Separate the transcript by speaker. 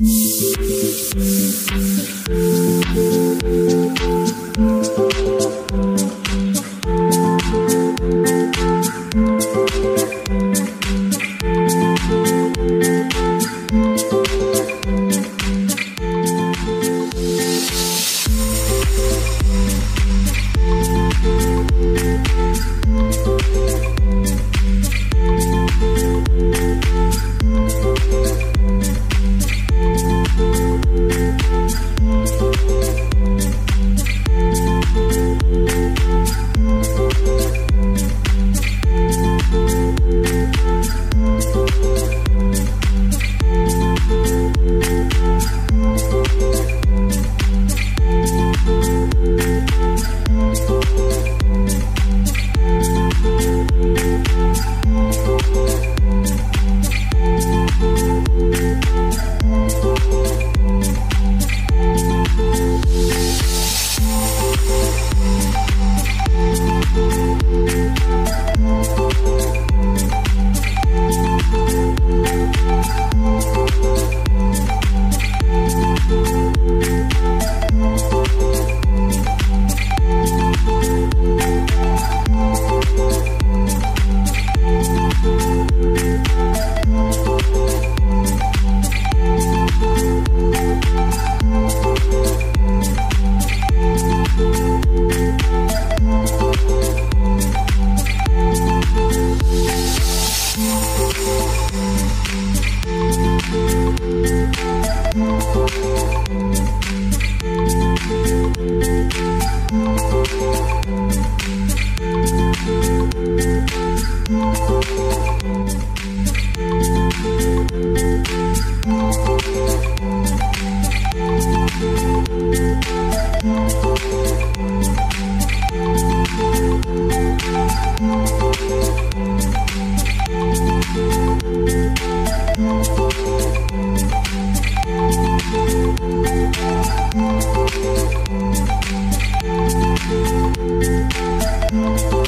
Speaker 1: Música Thank you.
Speaker 2: Thank